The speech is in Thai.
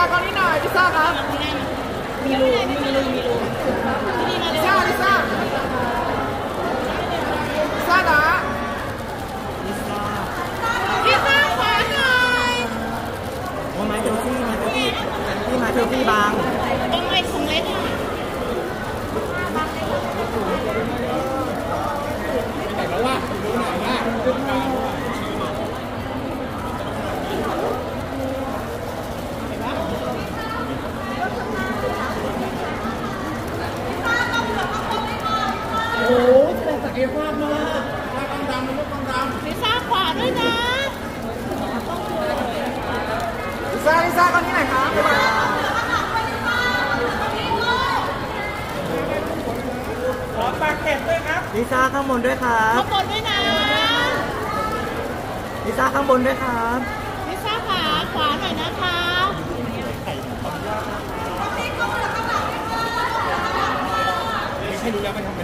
ซ่าเขนิดหน่อยลิซ่าครับมีรูมีรูมีรูลิซ่าลิซ่าซ่านะลิซ่าขวาหน่อยโอ้มาเทลฟี่มาเทลฟี่พี่มาเทลฟี่บาง ศักยภาพมากมาต้องดำมันต้องดำลิซ่าขวาด้วยนะลิซ่าลิซ่าคนนี้หน่อยครับบ๊ายบายขอปากเก็บด้วยครับลิซ่าข้างบนด้วยครับข้างบนด้วยนะลิซ่าข้างบนด้วยครับลิซ่าขาขวาหน่อยนะคะให้รู้แล้วไปทำ